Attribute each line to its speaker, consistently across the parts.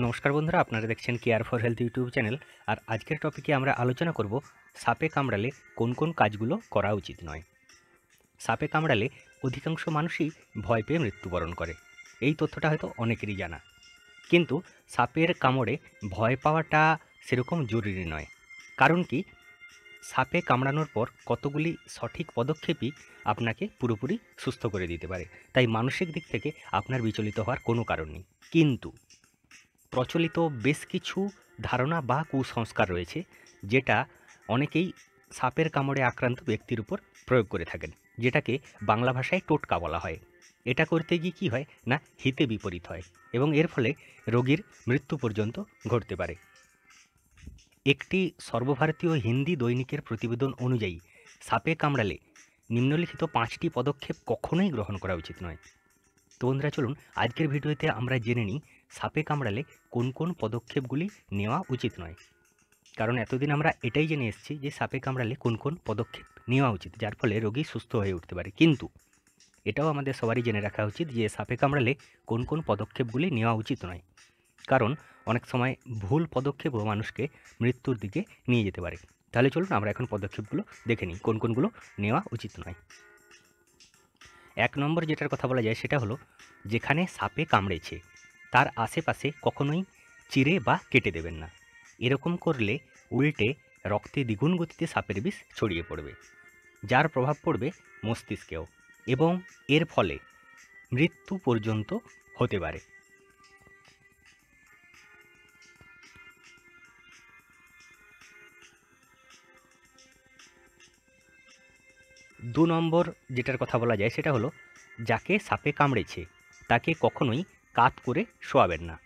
Speaker 1: নমস্কার বন্ধুরা, আপনারা দেখছেন care for health YouTube channel আর আজকের টপিকে আমরা আলোচনা করব সাপে কামড়ালে কোন কোন কাজগুলো করা উচিত নয়। সাপে কামড়ালে অধিকাংশ মানুষই ভয় পেয়ে মৃত্যুবরণ করে। এই তথ্যটা হয়তো অনেকেরই জানা। কিন্তু সাপের কামড়ে ভয় পাওয়াটা সেরকম জরুরি নয়। কারণ কি? সাপে কামড়ানোর পর কতগুলি সঠিক পদক্ষেপই আপনাকে পুরোপুরি সুস্থ করে দিতে পারে। তাই মানসিক দিক থেকে আপনার বিচলিত হওয়ার কোনো কারণ নেই। কিন্তু প্রচলিত বেশ কিছু ধারণা বা কুসংস্কার রয়েছে, যেটা অনেকেই সাপের কামড়ে আক্রান্ত ব্যক্তির উপর প্রয়োগ করে থাকেন, যেটাকে বাংলা ভাষায় টোটকা বলা হয়। এটা করতে গিয়ে কী হয় না, হিতে বিপরীত হয় এবং এর ফলে রোগীর মৃত্যু পর্যন্ত ঘটতে পারে। একটি সর্বভারতীয় হিন্দি দৈনিকের প্রতিবেদন অনুযায়ী, সাপে কামড়ালে নিম্নলিখিত পাঁচটি পদক্ষেপ কখনোই গ্রহণ করা উচিত নয়। তো বন্ধুরা, চলুন আজকের ভিডিওতে আমরা জেনে নিই সাপে কামড়ালে কোন কোন পদক্ষেপগুলি নেওয়া উচিত নয়। কারণ এতদিন আমরা এটাই জেনে এসেছি যে সাপে কামড়ালে কোন কোন পদক্ষেপ নেওয়া উচিত, যার ফলে রোগী সুস্থ হয়ে উঠতে পারে। কিন্তু এটাও আমাদের সবারই জেনে রাখা উচিত যে সাপে কামড়ালে কোন কোন পদক্ষেপগুলি নেওয়া উচিত নয়। কারণ অনেক সময় ভুল পদক্ষেপও মানুষকে মৃত্যুর দিকে নিয়ে যেতে পারে। তাহলে চলুন আমরা এখন পদক্ষেপগুলো দেখে নিই, কোন কোনগুলো নেওয়া উচিত নয়। এক নম্বর যেটার কথা বলা যায় সেটা হলো যেখানে সাপে কামড়েছে, তার আশেপাশে কখনোই চিরে বা কেটে দেবেন না। এরকম করলে উল্টে রক্তে দ্বিগুণ গতিতে সাপের বিষ ছড়িয়ে পড়বে, যার প্রভাব পড়বে মস্তিষ্কেও এবং এর ফলে মৃত্যু পর্যন্ত হতে পারে। দু নম্বর যেটার কথা বলা যায় সেটা হলো, যাকে সাপে কামড়েছে, তাকে কখনোই কাত করে শোয়াবেন না।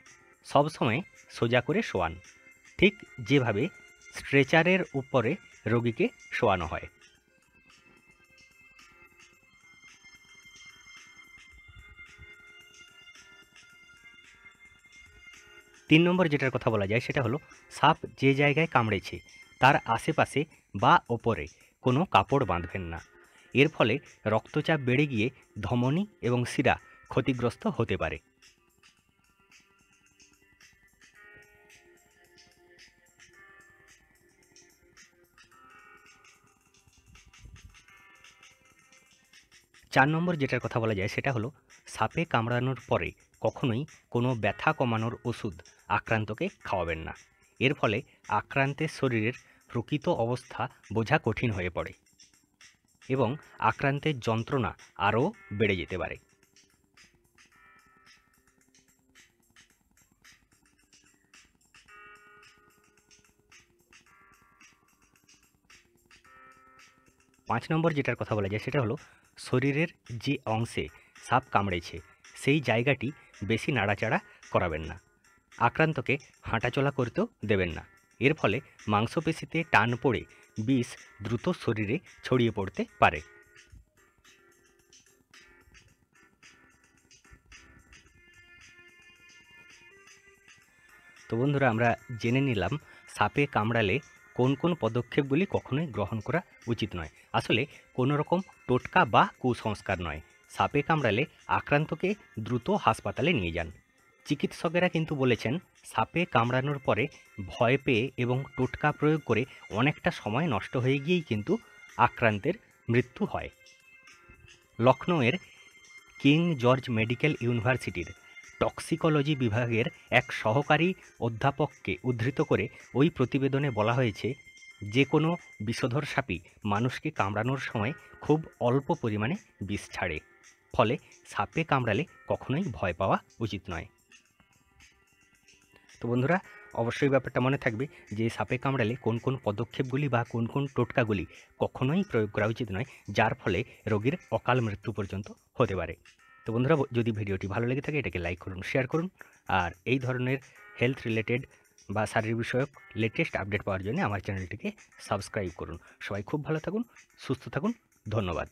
Speaker 1: সব সময় সোজা করে শোয়ান। ঠিক যেভাবে স্ট্রেচারের উপরে রোগীকে শোয়ানো হয়। তিন নম্বর যেটার কথা বলা যায় সেটা হলো, সাপ যে জায়গায় কামড়েছে, তার আশেপাশে বা ওপরে কোনো কাপড় বাঁধবেন না। এর ফলে রক্তচাপ বেড়ে গিয়ে ধমনী এবং শিরা ক্ষতিগ্রস্ত হতে পারে। চার নম্বর যেটার কথা বলা যায় সেটা হলো, সাপে কামড়ানোর পরে কখনোই কোনো ব্যথা কমানোর ওষুধ আক্রান্তকে খাওয়াবেন না। এর ফলে আক্রান্তের শরীরের প্রকৃত অবস্থা বোঝা কঠিন হয়ে পড়ে। এবং আক্রান্তের যন্ত্রণা আরও বেড়ে যেতে পারে। পাঁচ নম্বর যেটার কথা বলা যায় সেটা হলো, শরীরের যে অংশে সাপ কামড়েছে, সেই জায়গাটি বেশি নাড়াচাড়া করাবেন না। আক্রান্তকে হাঁটাচলা করতেও দেবেন না। এর ফলে মাংসপেশিতে টান পড়ে বিষ দ্রুত শরীরে ছড়িয়ে পড়তে পারে। তো বন্ধুরা, আমরা জেনে নিলাম সাপে কামড়ালে কোন কোন পদক্ষেপগুলি কখনোই গ্রহণ করা উচিত নয়। আসলে কোনো রকম টোটকা বা কুসংস্কার নয়। সাপে কামড়ালে আক্রান্তকে দ্রুত হাসপাতালে নিয়ে যান। চিকিৎসকেরা কিন্তু বলেছেন, সাপে কামড়ানোর পরে ভয় পেয়ে এবং টোটকা প্রয়োগ করে অনেকটা সময় নষ্ট হয়ে গিয়েই কিন্তু আক্রান্তের মৃত্যু হয়। লখনৌয়ের কিং জর্জ মেডিকেল ইউনিভার্সিটির টক্সিকোলজি বিভাগের এক সহকারী অধ্যাপককে উদ্ধৃত করে ওই প্রতিবেদনে বলা হয়েছে যে কোনো বিষধর সাপই মানুষকে কামড়ানোর সময় খুব অল্প পরিমাণে বিষ ছাড়ে। ফলে সাপে কামড়ালে কখনোই ভয় পাওয়া উচিত নয়। তো বন্ধুরা, অবশ্যই ব্যাপারটা মনে থাকবে যে সাপে কামড়ালে কোন কোন পদক্ষেপগুলি বা কোন কোন টোটকাগুলি কখনোই প্রয়োগ করা উচিত নয়, যার ফলে রোগীর অকাল মৃত্যু পর্যন্ত হতে পারে। তো বন্ধুরা, যদি ভিডিওটি ভালো লেগে থাকে, এটাকে লাইক করুন শেয়ার করুন, আর এই ধরনের হেলথ রিলেটেড বা শারীরিক বিষয়ক লেটেস্ট আপডেট পাওয়ার জন্য আমার চ্যানেলটিকে সাবস্ক্রাইব করুন। সবাই খুব ভালো থাকুন, সুস্থ থাকুন, ধন্যবাদ।